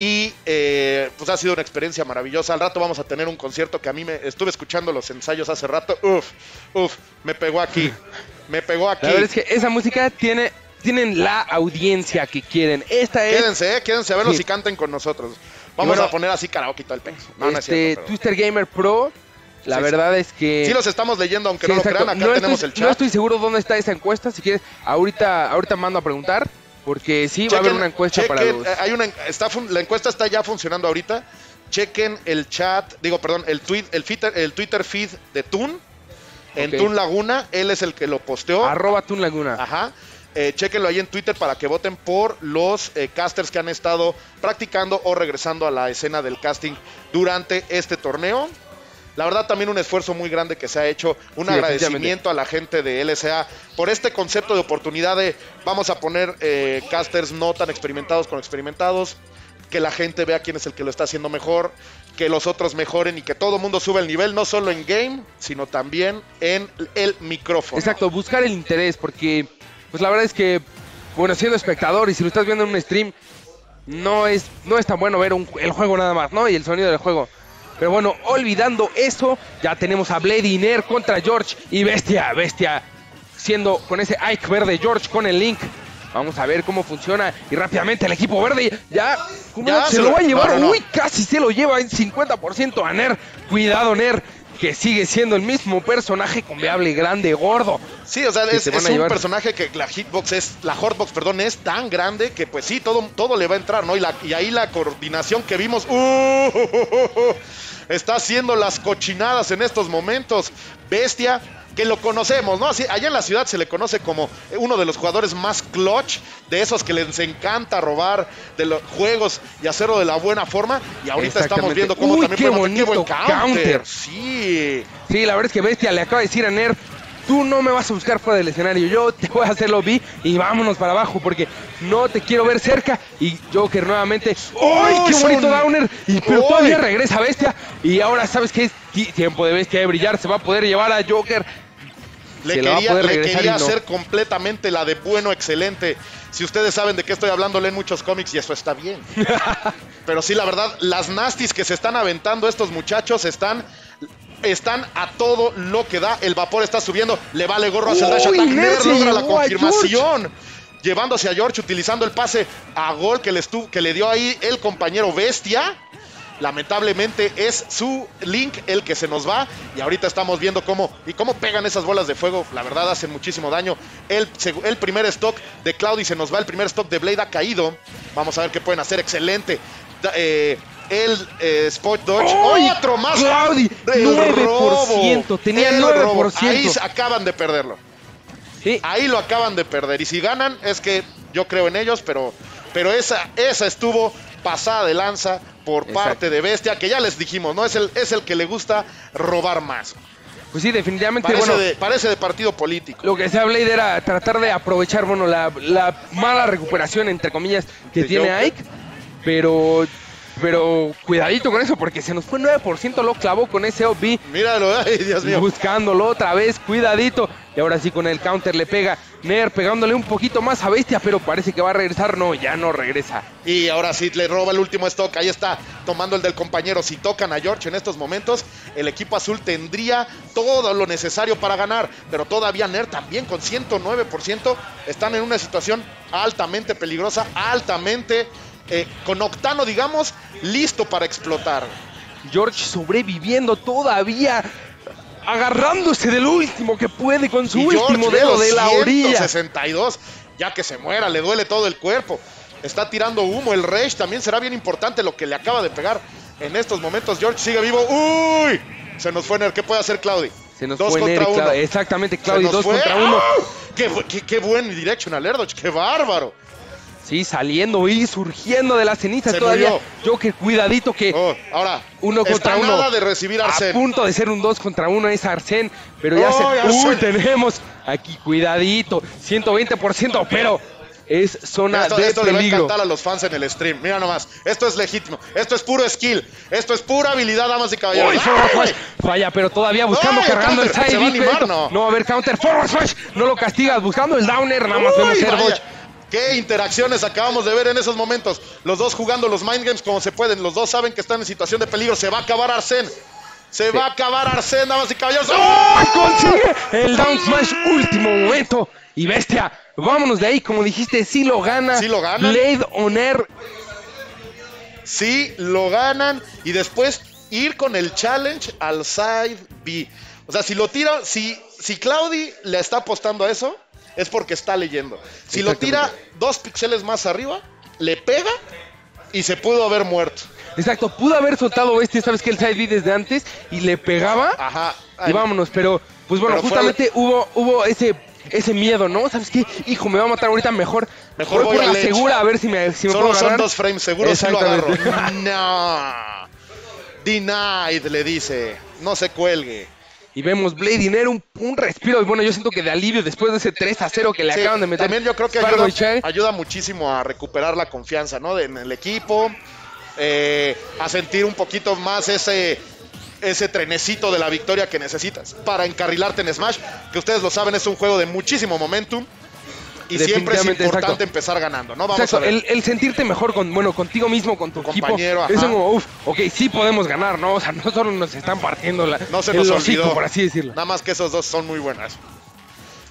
Y eh, pues ha sido una experiencia maravillosa. Al rato vamos a tener un concierto que a mí me estuve escuchando los ensayos hace rato. Uf, uf, me pegó aquí. Me pegó aquí. La verdad es que esa música tiene tienen la audiencia que quieren. Esta es Quédense, eh, quédense a verlos Sí. y canten con nosotros. Vamos bueno, a poner así karaoke y todo el. No, no es este, pero- Twister Gamer Pro. La Sí, verdad es que Sí los estamos leyendo, aunque Sí, no lo crean. Acá no tenemos estoy, el chat. No estoy seguro dónde está esa encuesta. Si quieres, ahorita, ahorita mando a preguntar. Porque sí, va a haber una encuesta para los. hay una, está fun- la encuesta está ya funcionando ahorita. Chequen el chat, digo, perdón, el, tweet, el, Twitter, el Twitter feed de Toon. En Ok. Toon Laguna, él es el que lo posteó. Arroba Tun Laguna. Ajá. Eh, chequenlo ahí en Twitter para que voten por los eh, casters que han estado practicando o regresando a la escena del casting durante este torneo. La verdad también un esfuerzo muy grande que se ha hecho, un Sí, agradecimiento a la gente de LSA por este concepto de oportunidad de vamos a poner eh, casters no tan experimentados con experimentados, que la gente vea quién es el que lo está haciendo mejor, que los otros mejoren y que todo el mundo sube el nivel, no solo en game, sino también en el micrófono. Exacto, buscar el interés. Porque, pues la verdad es que, bueno, siendo espectador y si lo estás viendo en un stream, no es, no es tan bueno ver un- el juego nada más, ¿no? Y el sonido del juego. Pero bueno, olvidando eso, ya tenemos a Blade y Ner contra George y Bestia, Bestia, siendo con ese Ike verde, George con el Link. Vamos a ver cómo funciona y rápidamente el equipo verde ya, ¿cómo Ya se, se lo lo- va a llevar. no, no, no. Uy, casi se lo lleva en 50% a Ner. Cuidado, Ner, que sigue siendo el mismo personaje conveable, grande, gordo. Sí, o sea, es, un llevar. personaje que la hitbox es, la hotbox, perdón, es tan grande que pues sí, todo, todo le va a entrar, ¿no? Y, la, y ahí la coordinación que vimos, ¡uh! está haciendo las cochinadas en estos momentos. Bestia, que lo conocemos, ¿no? Así, allá en la ciudad se le conoce como uno de los jugadores más clutch, de esos que les encanta robar de los juegos y hacerlo de la buena forma. Y ahorita estamos viendo cómo Uy, también qué podemos bonito buen counter. counter. Sí. Sí, la verdad es que Bestia le acaba de decir a Ner, tú no me vas a buscar fuera del escenario, yo te voy a hacer lobby y vámonos para abajo porque no te quiero ver cerca. Y Joker nuevamente, ¡ay, qué son- bonito Downer! Y pero todavía regresa Bestia y ahora sabes que es ti- tiempo de Bestia de brillar, se va a poder llevar a Joker. Le quería, le no. hacer completamente la de bueno, excelente. Si ustedes saben de qué estoy hablando, leen muchos cómics y eso está bien. Pero sí, la verdad, las nasties que se están aventando estos muchachos están, están a todo lo que da. El vapor está subiendo, le vale gorro a Uy, Dash Attack. Nerd logra la confirmación. Llevándose a George, utilizando el pase a gol que le, estu- que le dio ahí el compañero Bestia. Lamentablemente es su Link el que se nos va y ahorita estamos viendo cómo y cómo pegan esas bolas de fuego. La verdad hacen muchísimo daño. El, el primer stock de Cloudy se nos va, el primer stock de Blade ha caído. Vamos a ver qué pueden hacer. Excelente. Eh, el eh, Spot Dodge. ¡Ay, Otro más. Claudi! El 9%, robo. tenía El 9%. robo. Ahí acaban de perderlo. Sí, Ahí lo acaban de perder. Y si ganan, es que yo creo en ellos, pero, pero esa, esa estuvo pasada de lanza por Exacto. parte de Bestia, que ya les dijimos, ¿no? Es el, es el que le gusta robar más. pues sí, definitivamente, Parece, bueno, de, parece de partido político. Lo que sea Blade era tratar de aprovechar, bueno, la, la mala recuperación, entre comillas, que De tiene Joker. Ike. Pero, pero cuidadito con eso, porque se nos fue 9%, lo clavó con ese OB. Míralo, ay, Dios mío. Buscándolo otra vez, cuidadito. Y ahora sí con el counter le pega Ner pegándole un poquito más a Bestia, pero parece que va a regresar. No, ya no regresa. Y ahora sí le roba el último stock. Ahí está, tomando el del compañero. Si tocan a George en estos momentos, el equipo azul tendría todo lo necesario para ganar. Pero todavía Ner también con 109% están en una situación altamente peligrosa, altamente eh, con octano, digamos, listo para explotar. George sobreviviendo todavía. Agarrándose del último que puede con su Y último George dedo de la orilla. 162, ya que se muera, le duele todo el cuerpo. Está tirando humo. El Rage también será bien importante lo que le acaba de pegar en estos momentos. George sigue vivo. ¡Uy! Se nos fue Ner. ¿Qué puede hacer Claudi? Se nos Dos fue contra Ner uno. Exactamente, nos dos fue. contra uno. ¡Ah! ¡Qué, bu- qué- qué buen directional air dodge! ¡Qué bárbaro! Sí, saliendo y surgiendo de las cenizas Se todavía. murió. Yo que cuidadito que Oh, ahora, Uno está contra uno. nada de recibir a Arsen. punto de ser un 2 contra 1 es Arsen, pero ya ¡Ay, se... Uy, Arsène! tenemos aquí cuidadito, 120%, pero es zona Esto, de esto le va a peligro. encantar a los fans en el stream. Mira nomás. Esto es legítimo. Esto es puro skill. Esto es pura habilidad, damas y caballeros. Uy, forward smash. Falla, pero todavía buscando, ¡Ay, cargando el side ¿Se va a animar? No. No a haber counter, forward smash, no lo castigas, buscando el downer, nada más Uy, vemos. ¿Qué interacciones acabamos de ver en esos momentos? Los dos jugando los mind games como se pueden. Los dos saben que están en situación de peligro. Se va a acabar Arsen. Se va a acabar Arsen, damas y caballeros. ¡Oh! Consigue el down smash último momento. Y bestia, vámonos de ahí. Como dijiste, sí lo gana. Sí lo gana. Blade on Air. Sí lo ganan. Y después ir con el challenge al side B. O sea, si lo tira, si, si Claudi le está apostando a eso, es porque está leyendo. Si lo tira dos píxeles más arriba, le pega y se pudo haber muerto. Exacto, pudo haber soltado bestia, sabes que el side B desde antes y le pegaba. Ajá. Y vámonos, pero pues bueno, Pero fue- justamente hubo, hubo ese, ese miedo, ¿no? ¿Sabes qué? Hijo, me va a matar ahorita mejor. Mejor voy por a la segura a ver si me, si me Solo puedo son dos frames, seguro sí lo agarro. No. Denied, le dice. No se cuelgue. Y vemos Blade Dinero un, un respiro. Y bueno, yo siento que de alivio después de ese 3 a 0 que le Sí, acaban de meter. También yo creo que ayuda muchísimo a recuperar la confianza ¿no? de- en el equipo, eh, a sentir un poquito más ese, ese trenecito de la victoria que necesitas para encarrilarte en Smash, que ustedes lo saben, es un juego de muchísimo momentum y siempre es importante exacto. empezar ganando, ¿no? Vamos Exacto, a ver. el, el sentirte mejor con, bueno, contigo mismo, con tu, Tu equipo. compañero, Es como, uff, ok, sí podemos ganar, ¿no? O sea, no solo nos están partiendo la, No se el nos hocico, olvidó. por así decirlo. Nada más que esos dos son muy buenas.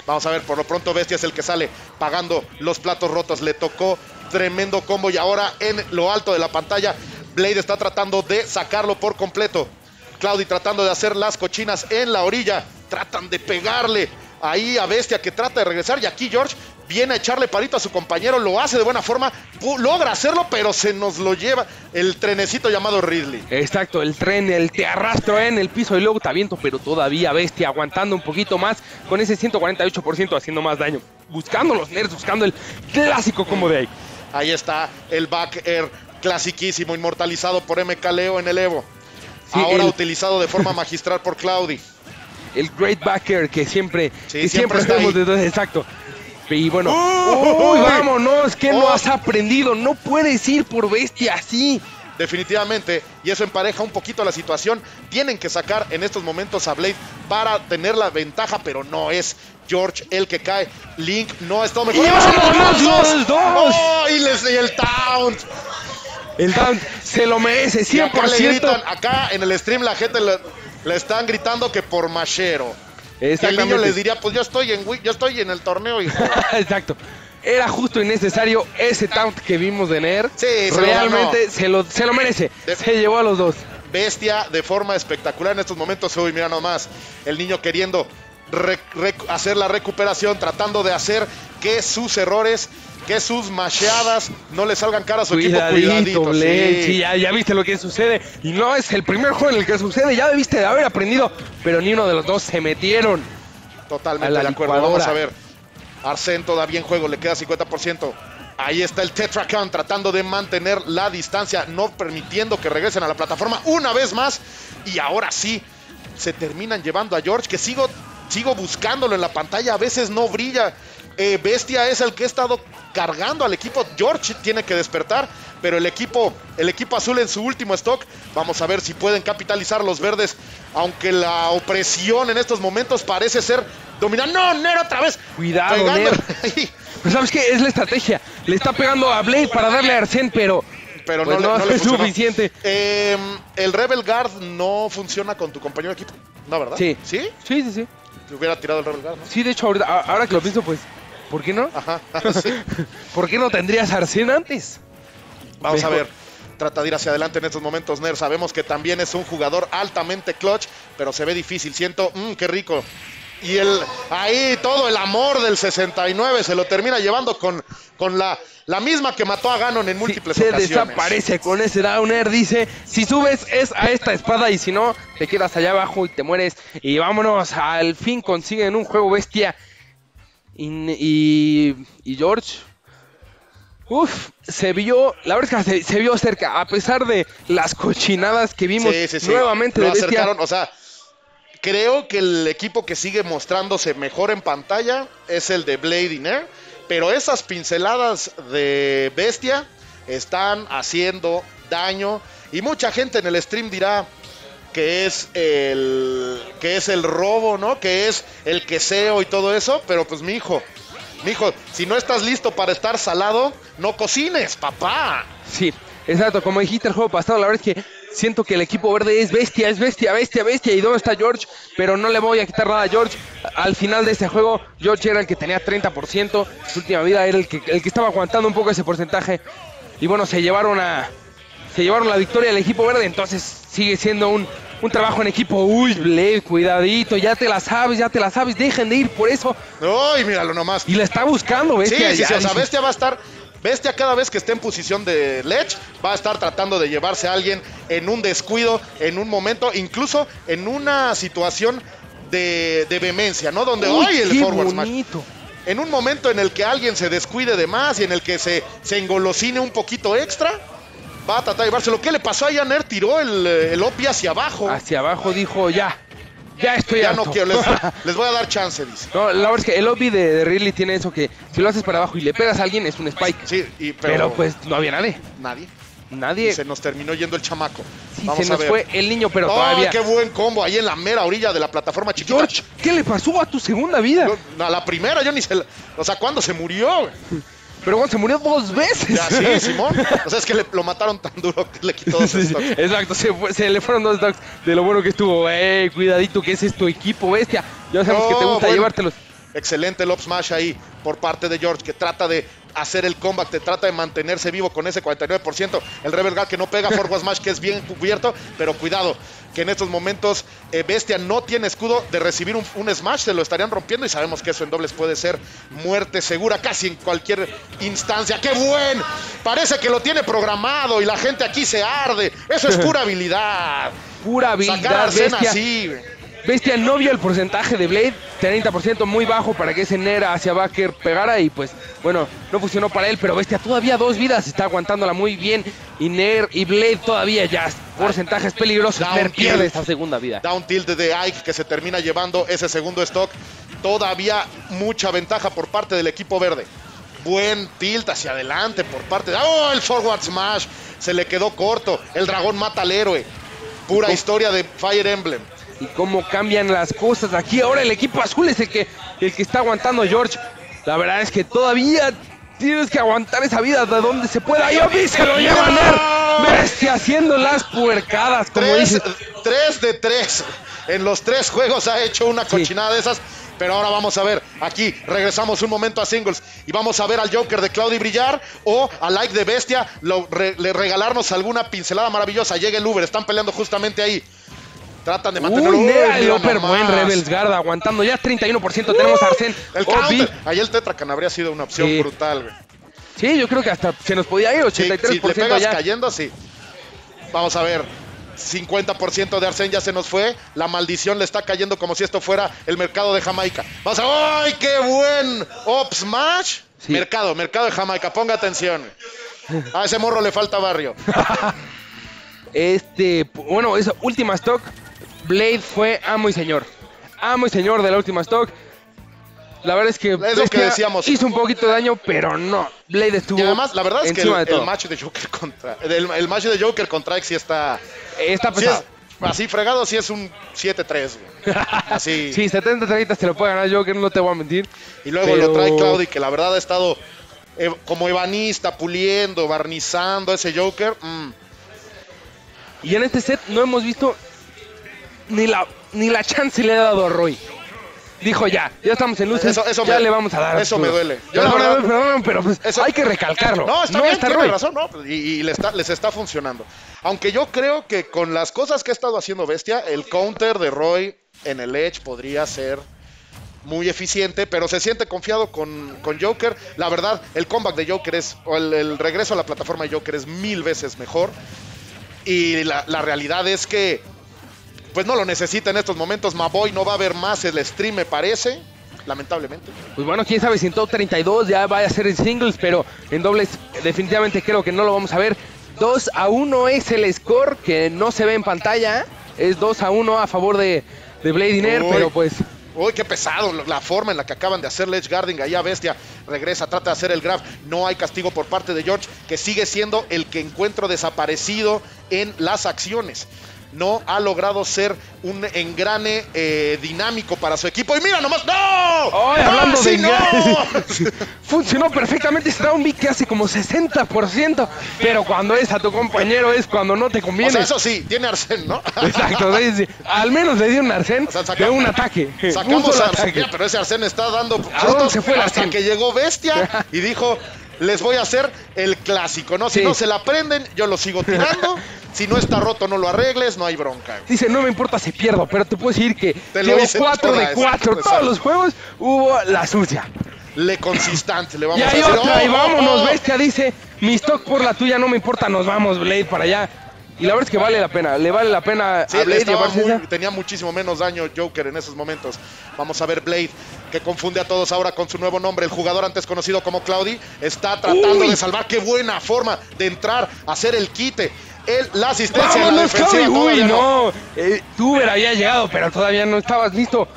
Vamos a ver, por lo pronto Bestia es el que sale pagando los platos rotos. Le tocó tremendo combo y ahora en lo alto de la pantalla Blade está tratando de sacarlo por completo. Claudi tratando de hacer las cochinas en la orilla. Tratan de pegarle ahí a Bestia que trata de regresar y aquí George viene a echarle palito a su compañero. Lo hace de buena forma. Logra hacerlo, pero se nos lo lleva el trenecito llamado Ridley. Exacto, el tren, el te arrastro en el piso y luego te aviento, pero todavía bestia, aguantando un poquito más con ese 148% haciendo más daño. Buscando los nerds, buscando el clásico combo de ahí. Ahí está el back air clasiquísimo, inmortalizado por MK Leo en el Evo. Sí, Ahora el- utilizado de forma magistral por Claudi. El great backer que siempre, Sí, que siempre siempre, está ahí. desde exacto. Y bueno, ¡Uh! uy, vámonos, que no ¡Oh! has aprendido, no puedes ir por bestia así. Definitivamente, y eso empareja un poquito la situación. Tienen que sacar en estos momentos a Blade para tener la ventaja, pero no es George el que cae. Link no ha estado mejor. ¡Y vámonos los dos! ¡Oh! y, les, y el taunt. El down se lo merece, Y acá le 100%. gritan, acá en el stream la gente le, le están gritando que por machero. Y el niño les diría, pues yo estoy en yo estoy en el torneo, hijo. Exacto. Era justo y necesario ese taunt que vimos de Ner. Sí, se lo Realmente se lo, se lo merece. De- Se llevó a los dos. bestia de forma espectacular en estos momentos. Uy, mira nomás, el niño queriendo hacer la recuperación, tratando de hacer que sus errores, que sus macheadas no le salgan cara a su equipo. Cuidadito, Cuidadito, Blade. sí. Sí, ya, ya viste lo que sucede. Y no es el primer juego en el que sucede. Ya debiste de haber aprendido. Pero ni uno de los dos se metieron. Totalmente de acuerdo. licuadora. Vamos a ver. Arsen todavía en juego, le queda 50%. Ahí está el Tetracount tratando de mantener la distancia, no permitiendo que regresen a la plataforma una vez más. Y ahora sí, se terminan llevando a George, que sigo, sigo buscándolo en la pantalla, a veces no brilla. Eh, Bestia es el que ha estado cargando al equipo. George tiene que despertar, pero el equipo, el equipo azul en su último stock. Vamos a ver si pueden capitalizar los verdes, aunque la opresión en estos momentos parece ser dominante. No, Nero otra vez. Cuidado, Pegando Ner. ahí. Pero ¿sabes qué? Es la estrategia. Le está pegando a Blade para darle a Arsene, pero. Pero pues no, le- no le es funcionó. suficiente. Eh, el Rebel Guard no funciona con tu compañero de equipo. No, ¿verdad? Sí. ¿Sí? Sí, sí, sí. Te hubiera tirado el Rebel Guard, ¿no? Sí, de hecho, ahorita- a- ahora que lo pienso, pues. ¿Por qué no? Ajá. sí. ¿Por qué no tendrías Arsene antes? Vamos a ver. Trata de ir hacia adelante en estos momentos, Ner. Sabemos que también es un jugador altamente clutch, pero se ve difícil. Siento, mmm, qué rico. Y el, ahí todo el amor del 69 se lo termina llevando con, con la, la misma que mató a Ganon en múltiples se ocasiones. desaparece con ese downer. Dice: Si subes es a esta espada y si no, te quedas allá abajo y te mueres. Y vámonos, al fin consiguen un juego bestia. Y, y, y George. Uf, se vio, la verdad es que se, se vio cerca, a pesar de las cochinadas que vimos Sí, sí, sí. nuevamente Lo de acercaron, o sea, creo que el equipo que sigue mostrándose mejor en pantalla es el de Blade Iner, pero esas pinceladas de Bestia están haciendo daño y mucha gente en el stream dirá que es el que es el robo, ¿no? Que es el queseo y todo eso, pero pues mi hijo, Mijo, si no estás listo para estar salado, no cocines, papá. Sí, exacto. Como dijiste el juego pasado, la verdad es que siento que el equipo verde es bestia, es bestia, bestia, bestia. ¿Y dónde está George? Pero no le voy a quitar nada a George. Al final de este juego, George era el que tenía 30%. Su última vida era el que, el que estaba aguantando un poco ese porcentaje. Y bueno, se llevaron a. Se llevaron la victoria al equipo verde. Entonces sigue siendo un, un trabajo en equipo. Uy, Blade, cuidadito, ya te la sabes, ya te la sabes. Dejen de ir por eso. Uy, míralo nomás. Y la está buscando, Sí, bestia. sí, sí, o sea, dice- Bestia va a estar. Bestia cada vez que esté en posición de Lech va a estar tratando de llevarse a alguien en un descuido, en un momento, incluso en una situación de, de vehemencia, ¿no? Donde ¡ay! el forward smash. bonito. En un momento en el que alguien se descuide de más y en el que se, se engolosine un poquito extra, va a tratar de llevárselo. ¿Qué le pasó a Janer? Tiró el, eh, el OPI hacia abajo. Hacia abajo dijo, ya, ya estoy ya harto. no quiero, les, les voy a dar chance, dice. No, la verdad es que el lobby de, de Ridley tiene eso que si lo haces para abajo y le pegas a alguien es un spike. Sí, y, pero, pero, pues no había nadie. nadie. Nadie. Y se nos terminó yendo el chamaco. Sí, Vamos se a nos ver. fue el niño, pero ¡Oh, todavía. qué buen combo! Ahí en la mera orilla de la plataforma chiquita. George, ¿qué le pasó a tu segunda vida? A la primera yo ni se... la- O sea, ¿cuándo se murió? Pero bueno, se murió dos veces. Ya, sí, Simón. O sea, es que le- lo mataron tan duro que le quitó dos Sí, stocks. Exacto, se, fue- se le fueron dos stocks de lo bueno que estuvo. Ey, cuidadito que ese es tu equipo, bestia. Ya sabemos que te gusta bueno. llevártelos. Excelente lob smash ahí por parte de George, que trata de hacer el comeback, te trata de mantenerse vivo con ese 49%. El Rebel Guard que no pega forward smash, que es bien cubierto, pero cuidado, que en estos momentos eh, Bestia no tiene escudo de recibir un, un smash, se lo estarían rompiendo y sabemos que eso en dobles puede ser muerte segura casi en cualquier instancia. ¡Qué buen! Parece que lo tiene programado y la gente aquí se arde. Eso es pura habilidad. Pura Sacar a habilidad, Arsena bestia. así. Bestia no vio el porcentaje de Blade, 30% muy bajo para que ese Nera hacia Backer pegara y pues bueno, no funcionó para él, pero Bestia todavía dos vidas, está aguantándola muy bien y Ner y Blade todavía ya porcentajes peligrosos, Ner pierde esa segunda vida. Down tilt de Ike que se termina llevando ese segundo stock. Todavía mucha ventaja por parte del equipo verde. Buen tilt hacia adelante por parte de... ¡Oh! El forward smash. Se le quedó corto. El dragón mata al héroe. Pura historia de Fire Emblem. Y cómo cambian las cosas aquí, ahora el equipo azul es el que, el que está aguantando George. La verdad es que todavía tienes que aguantar esa vida de donde se pueda. Y Obi se lo lleva a Ner, Bestia haciendo las puercadas, como Tres, dices. tres de tres. En los tres juegos ha hecho una cochinada de esas. Pero ahora vamos a ver, aquí regresamos un momento a singles y vamos a ver al Joker de Claudio brillar o a Like de Bestia lo- re- le regalarnos alguna pincelada maravillosa. Llega el Uber, están peleando justamente ahí. Tratan de mantenerlo. Uy, Uy, el nomás. buen Rebels Guard aguantando ya 31%. tenemos a Arsen. El Obi. counter. Ahí el Tetracan habría sido una opción Sí. brutal. güey. Sí, yo creo que hasta se nos podía ir, Sí, 83% si le pegas ya. cayendo, sí. Vamos a ver. 50% de Arsen ya se nos fue. La maldición le está cayendo como si esto fuera el mercado de Jamaica. Vamos a. ¡Ay, qué buen! Up Smash. Sí. Mercado, mercado de Jamaica. Ponga atención. A ese morro le falta barrio. Este, bueno, esa última stock, Blade fue amo y señor. Amo y señor de la última stock. La verdad es que, lo que decíamos. hizo un poquito de daño, pero no. Blade estuvo Y además, la verdad es que el, el match de Joker contra. El, el match de Joker contra X sí está. Está sí pesado. es- así fregado, sí es un 7-3. güey. Así. Sí, 70-30 se lo puede ganar Joker, no te voy a mentir. Y luego Pero- lo trae Claudi, que la verdad ha estado eh, como ebanista, puliendo, barnizando ese Joker. Mm. Y en este set no hemos visto ni la, ni la chance le ha dado a Roy. Dijo ya, ya estamos en luces, Eso- eso ya me- le vamos a dar. eso me duele. Yo la Perdóname, verdad- perdóname, pero pues Eso- hay que recalcarlo. No, está bien, tiene Roy. razón, ¿no? Y, y le está- les está funcionando. Aunque yo creo que con las cosas que ha estado haciendo Bestia, el counter de Roy en el Edge podría ser muy eficiente, pero se siente confiado con, con Joker. La verdad, el comeback de Joker es, o el, el regreso a la plataforma de Joker es mil veces mejor. Y la, la realidad es que, pues no lo necesita en estos momentos. Maboy no va a ver más el stream, me parece, lamentablemente. Pues bueno, quién sabe si en top 32 ya vaya a ser en singles, pero en dobles definitivamente creo que no lo vamos a ver. 2 a 1 es el score que no se ve en pantalla. Es 2 a 1 a favor de, de Blade Iner, Uy. pero pues Uy, qué pesado la forma en la que acaban de hacer Ledge Guarding. Ahí a Bestia regresa, trata de hacer el grab. No hay castigo por parte de George, que sigue siendo el que encuentro desaparecido en las acciones. No ha logrado ser un engrane eh, dinámico para su equipo. Y mira nomás, ¡no! Ay, ¡No, hablando sí, de no! Funcionó perfectamente ese down beat que hace como 60%, pero cuando es a tu compañero es cuando no te O conviene. sea, eso sí, tiene Arsen, ¿no? Exacto, al menos le dio un arcén O sea, de un ataque. un Sacamos solo a Arsen, ataque. pero ese Arsen está dando ¿A frutos se fue el hasta Arsen? que llegó Bestia y dijo, les voy a hacer el clásico, ¿no? Si Sí. no se la prenden, yo lo sigo tirando. Si no está roto, no lo arregles, no hay bronca. Dice, no me importa si pierdo, pero te puedo decir que Te lo llevo hice 4 toda, de 4. exacto, Todos exacto. los juegos hubo la sucia. Le consistante, le vamos Y a decir. otra, y ¡Oh, vámonos, oh, oh! bestia, dice, mi stock por la tuya no me importa, nos vamos, Blade, para allá. Y la verdad es que vale la pena, le vale la pena Sí, a Blade muy- tenía muchísimo menos daño Joker en esos momentos. Vamos a ver Blade, que confunde a todos ahora con su nuevo nombre. El jugador antes conocido como Cloudy está tratando Uy. de salvar. Qué buena forma de entrar, hacer el quite. El, la asistencia en la ¡Vámonos. Cody! ¡Uy, no! Eh, Tuber había llegado, pero todavía no estabas listo.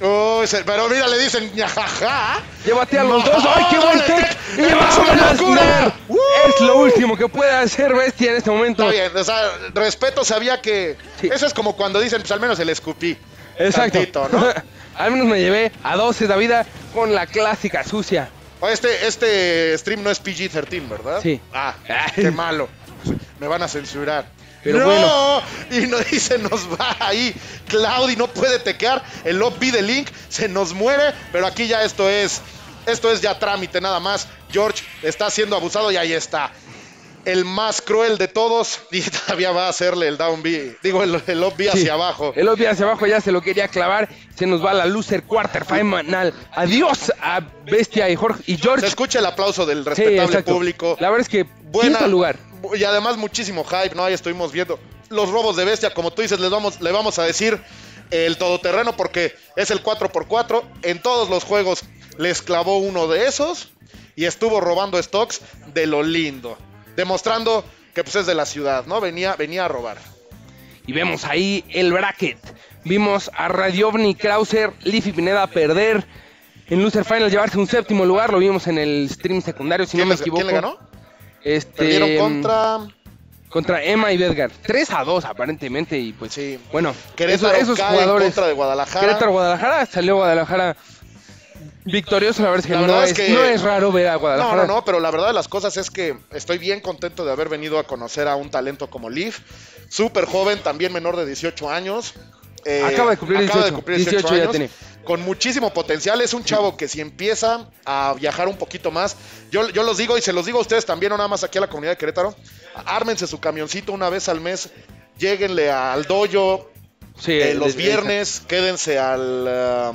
Uy, se- pero mira, le dicen ñajaja. Llévate a los No, dos. ¡Ay, qué buen tech! ¡Y ¡Es una vámonos, locura! ¡Uh! Es lo último que puede hacer Bestia en este momento. Está bien, o sea, respeto, sabía que. Sí. Eso es como cuando dicen, pues al menos el escupí. Exacto. Tantito, ¿no? Al menos me llevé a 12 de vida con la clásica sucia. Este, este stream no es PG-13, ¿verdad? Sí. Ah, qué malo. Me van a censurar. Pero ¡No! bueno. Y nos dice, nos va ahí. Claudi no puede tequear. El lobby de Link se nos muere. Pero aquí ya esto es. Esto es ya trámite nada más. George está siendo abusado y ahí está. El más cruel de todos. Y todavía va a hacerle el down B. Digo, el, el up B hacia Sí. abajo. El obvio hacia abajo ya se lo quería clavar. Se nos va la loser quarter final. Adiós a Bestia y Jorge y George. Se escucha el aplauso del Sí, respetable público. La verdad es que buena quinto lugar. Y además muchísimo hype, ¿no? Ahí estuvimos viendo los robos de bestia, como tú dices, les vamos, le vamos a decir el todoterreno porque es el 4x4. En todos los juegos les clavó uno de esos y estuvo robando stocks de lo lindo, demostrando que pues es de la ciudad, ¿no? Venía, venía a robar. Y vemos ahí el bracket. Vimos a Radiovni Krauser, Leafy Pineda perder. En Loser Final llevarse un séptimo lugar. Lo vimos en el stream secundario, si no ¿Quién, me equivoco. quién le ganó? Este, Perdieron contra... contra Emma y Bedgar. 3 a 2 aparentemente. Y pues Sí. bueno, Querétaro esos, jugadores. contra de Guadalajara. Querétaro Guadalajara. Salió Guadalajara victorioso. La verdad es que, La no, verdad es, es que- no es raro ver a No, Guadalajara. no, no, pero la verdad de las cosas es que estoy bien contento de haber venido a conocer a un talento como Leaf. Súper joven, también menor de 18 años. Eh, Acaba de cumplir acaba 18, 18 18 ya años, tiene. Con muchísimo potencial. Es un chavo que si empieza a viajar un poquito más, yo, yo los digo y se los digo a ustedes también, no nada más aquí a la comunidad de Querétaro. Ármense su camioncito una vez al mes. Lléguenle al dojo Sí, eh, los eh, viernes, quédense al, ah,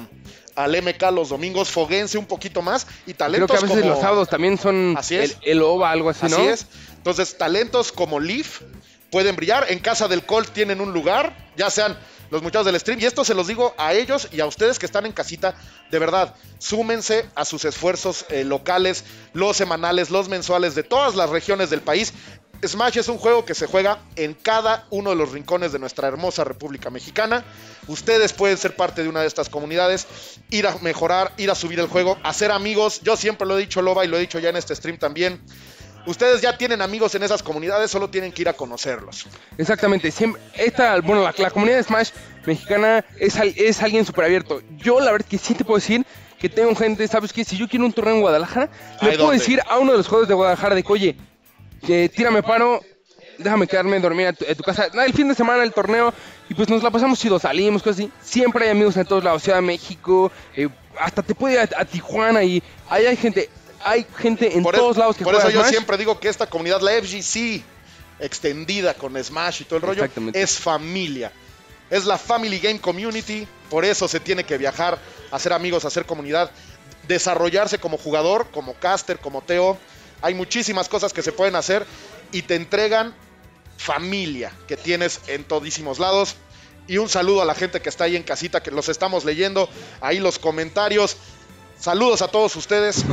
al MK los domingos, foguense un poquito más y Creo talentos que a veces como... los sábados también son Así es. el, el OVA, algo así, Así ¿no? es. Entonces, talentos como Leaf pueden brillar. En casa del Colt tienen un lugar, ya sean los muchachos del stream. Y esto se los digo a ellos y a ustedes que están en casita. De verdad, súmense a sus esfuerzos eh, locales, los semanales, los mensuales de todas las regiones del país. Smash es un juego que se juega en cada uno de los rincones de nuestra hermosa República Mexicana. Ustedes pueden ser parte de una de estas comunidades, ir a mejorar, ir a subir el juego, hacer amigos. Yo siempre lo he dicho, Loba, y lo he dicho ya en este stream también. Ustedes ya tienen amigos en esas comunidades, solo tienen que ir a conocerlos. Exactamente. Siempre, esta, bueno, la, la comunidad de Smash mexicana es, es alguien súper abierto. Yo, la verdad, que sí te puedo decir que tengo gente, ¿sabes qué? Si yo quiero un torneo en Guadalajara, le puedo ¿dónde? decir a uno de los juegos de Guadalajara de que, oye, que tírame paro, déjame quedarme dormir a tu, a tu casa. El fin de semana el torneo y pues nos la pasamos chido, salimos, cosas así. Siempre hay amigos en todos lados, Ciudad de México, eh, hasta te puede ir a, a Tijuana y ahí hay gente, hay gente en Por, todos e- lados que por juega eso yo Smash. siempre digo que esta comunidad, la FGC, extendida con Smash y todo el rollo, es familia. Es la Family Game Community, por eso se tiene que viajar, hacer amigos, hacer comunidad, desarrollarse como jugador, como caster, como Teo. Hay muchísimas cosas que se pueden hacer y te entregan familia que tienes en todísimos lados. Y un saludo a la gente que está ahí en casita, que los estamos leyendo, ahí los comentarios. Saludos a todos ustedes.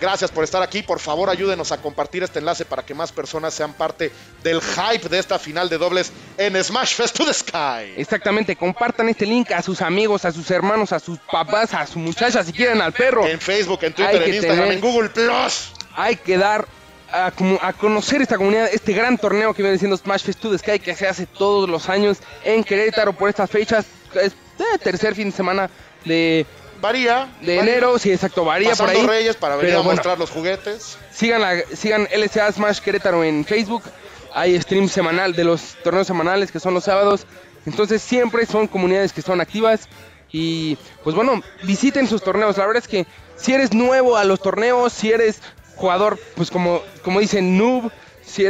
Gracias por estar aquí. Por favor, ayúdenos a compartir este enlace para que más personas sean parte del hype de esta final de dobles en Smash Fest to the Sky. Exactamente, compartan este link a sus amigos, a sus hermanos, a sus papás, a su muchacha, si quieren al perro. En Facebook, en Twitter, en Instagram, tener- en Google Plus. Hay que dar a, como- a conocer esta comunidad, este gran torneo que viene siendo Smash Fest to the Sky, que se hace todos los años en Querétaro por estas fechas. Es eh, tercer fin de semana de, Varía. de varía. enero, sí, exacto, varía por Pasando ahí. Reyes para venir a bueno, mostrar los juguetes. sigan, la, sigan LSA Smash Querétaro en Facebook. Hay stream semanal de los torneos semanales que son los sábados. Entonces siempre son comunidades que son activas. Y pues bueno, visiten sus torneos. La verdad es que si eres nuevo a los torneos, si eres jugador, pues como, como dicen, noob, si eres...